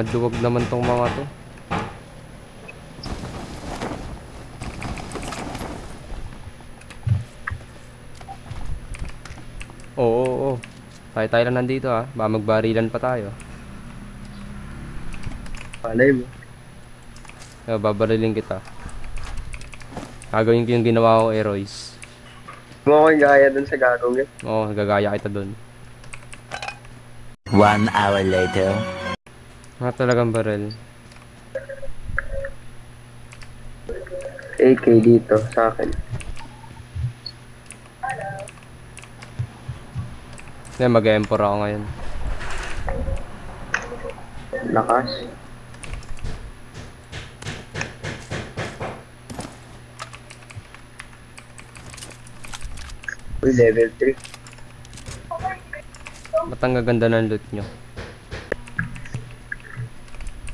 Mga duwag naman tong mga to. Oo, oo, oo. Tayo-tayo lang nandito ah. Baka magbarilan pa tayo. Palay mo. Kaya babarilin kita. Gagawin ko yung ginawa ko Erois. Mo ko gaya dun sa gagawin. Oo, gagaya kita dun. One hour later. Mga talagang baril. AK dito sa akin. Ngayon mag-M4 ako ngayon. Lakas. Uy, level 3. Ba't ang gaganda ng loot nyo?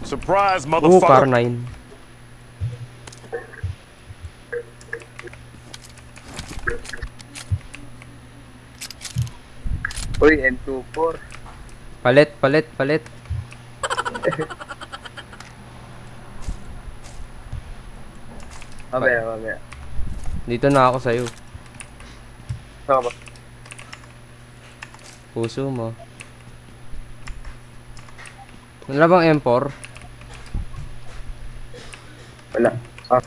Surprise, Oo, car motherfucker. 9. Uy, M24. Palit, palit, palit. Mamaya, mamaya. Dito na ako sa'yo. Saka ba? Puso mo. Wala bang M4? Wala. Ah.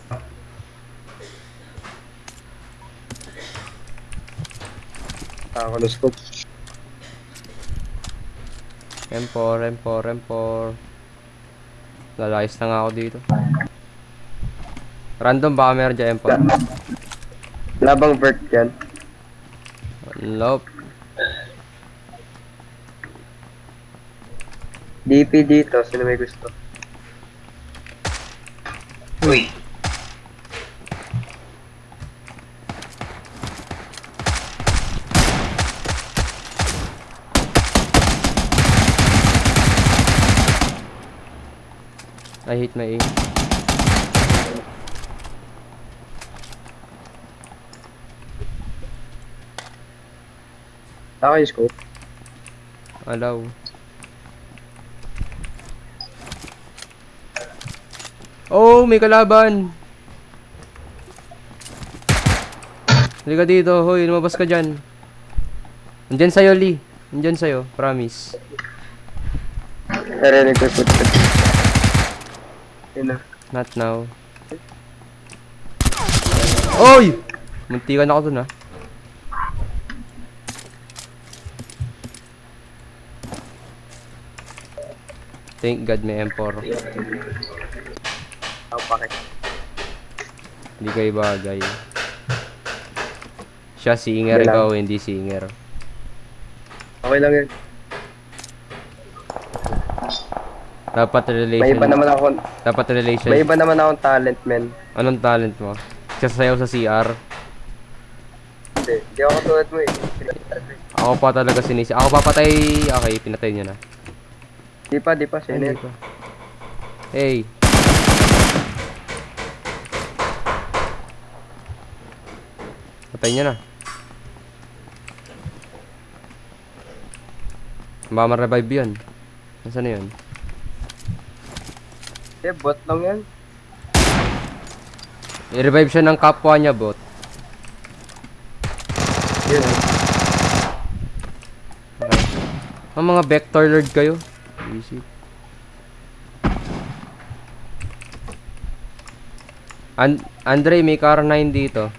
Ako na scope. M4, M4, M4. Lalayas na nga ako dito. Random baka meron dyan M4. Labang vert yan. Nope. DP dito, sino may gusto? Uy, I hate my aim. Ako yung scope. Alaw. Oh, may kalaban! Halika dito, hoy, lumabas ka dyan. Nandyan sa'yo, Lee. Nandyan sa'yo, promise. Narinig ko na. Not now. Oy! Muntikan ako dun, ah. Thank God may M4. Ako bakit? Hindi kayo bagay. Siya singer, lang. ikaw hindi singer. Okay lang yun. Dapat May relation. iba naman ako, Dapat relation. may iba naman akong talent, men. Anong talent mo? Sasayaw sa CR. Hindi, hindi ako tulad mo eh. Ako pa talaga sinisi. Ako papatay. Okay, pinatay niyo na. Di pa, di pa, pa. Hey. Patay niya na. Baka ma-revive yun. Nasaan na yun? Eh, bot lang yan. I-revive siya ng kapwa niya, bot. Yun. Okay. Ang mga vector lord kayo. Easy. An Andre, may car 9 dito.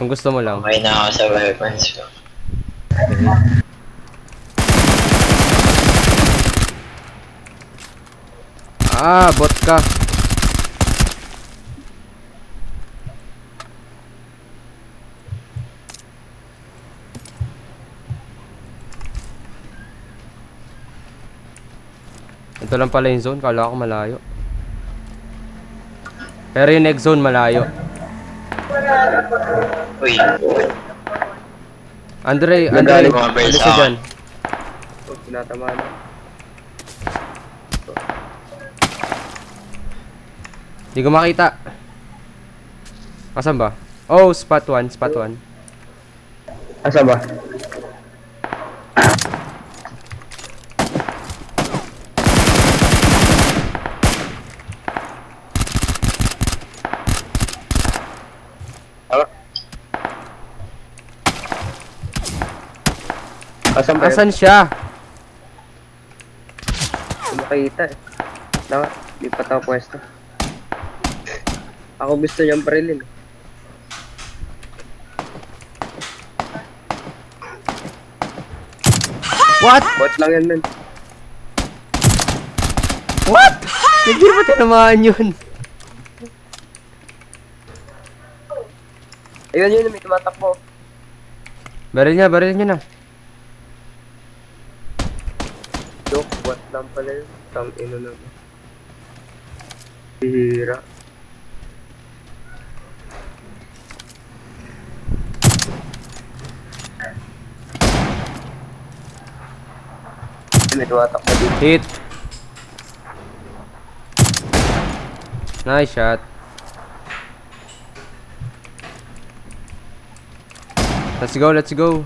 Kung gusto mo lang. okay na ako sa weapons ko. Ah, bot ka. Ito lang pala yung zone, kala ko malayo. Pero yung next zone malayo. Uy, Andre, Andre, ka ako. dyan. Oh, tinatamaan na. Hindi ko makita. Asan ba? Oh, spot 1, spot 1. Asa ba? Asan ba? Asan siya? Hindi makita eh. Naka, di pa tao pwesto. Ako gusto niyang barilin. What? Bot lang yan, man. What? Hindi ba tinamaan yun? Ayun yun, may tumatakbo. Baril niya, baril niya na. Joke, bot lang pala yun. Tang ino naman. Hira. May tumatakbo dito. Hit. Nice shot. Let's go, let's go.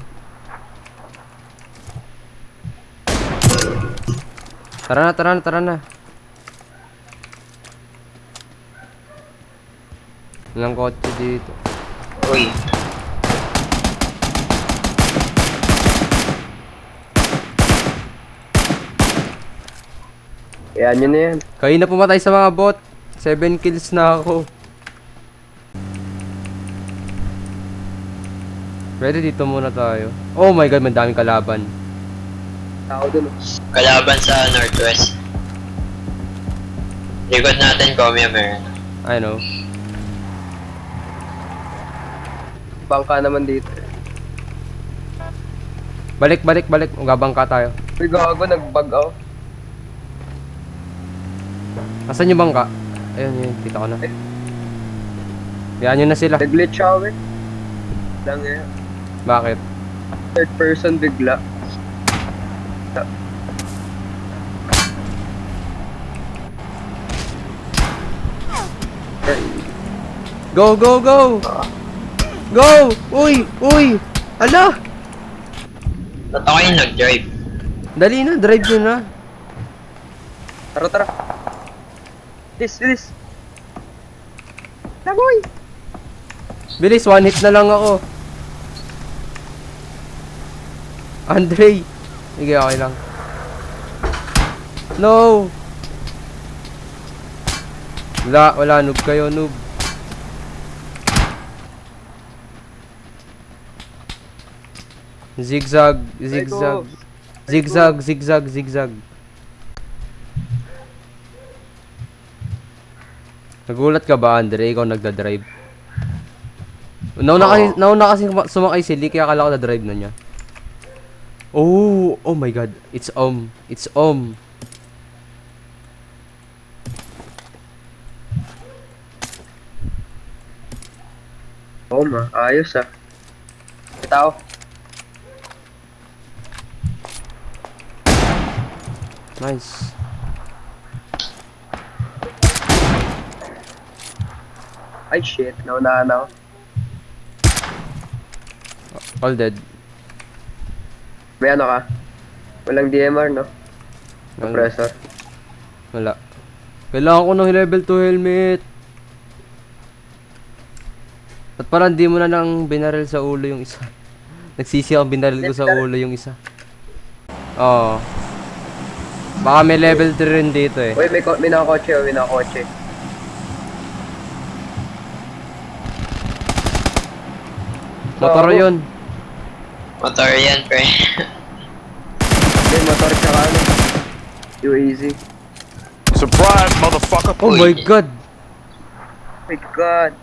Tara na, tara na, tara na. Walang kotse dito. Uy. Yan yun na yan. Kayo na pumatay sa mga bot. 7 kills na ako. Pwede dito muna tayo. Oh my god, madaming kalaban. Tao dun. oh. Kalaban sa Northwest. Likod natin, Komya meron. I know. Bangka naman dito. Balik, balik, balik. Magabangka tayo. Uy, gago, nag-bug out. Asan yung bangka? Ayun, yun. Kita ko na. Yan yun na sila. Nag-glitch ako eh. Lang yan. Bakit? Third person bigla. Go, go, go! Go! Uy! Uy! Ala! Ba't ako yung nag-drive? Dali na, drive nyo na. Tara, tara. This, this. Lagoy! Bilis, one hit na lang ako. Andre! Sige, okay lang. No! Wala, wala, noob kayo, noob. Zigzag, zigzag. Zigzag, zigzag, zigzag. Nagulat ka ba, Andre? Ikaw nagda-drive. Nauna kasi, nauna kasi suma- sumakay si Lee, kaya akala ko na-drive na niya. Oh, oh my god. It's om. It's om. Oo ma, ayos ah. Tao. Nice. Ay shit, naunahan ako. All dead. May ano ka? Walang DMR no? Compressor. Wala. Kailangan ko ng level 2 helmet. At parang di mo na nang binaril sa ulo yung isa. Nagsisi ako binaril ko sa ulo yung isa. Oo. Baka may level 3 rin dito eh. Uy, may, may nakakotse, oh, may nakakotse. Motor yun. Motor yan, pre. May motor tsaka ano. UAZ. Surprise, motherfucker. Oh my god. My god.